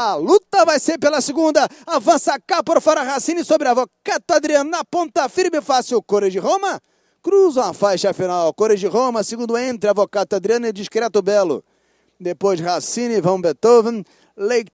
A luta vai ser pela segunda. Avança cá por fora Racine sobre a Vocato Adriano na ponta firme fácil. Cores de Roma. Cruza a faixa final. Cores de Roma, segundo entre Avocato Adriano e Discreto é Belo. Depois Racine, Vão Beethoven, Lake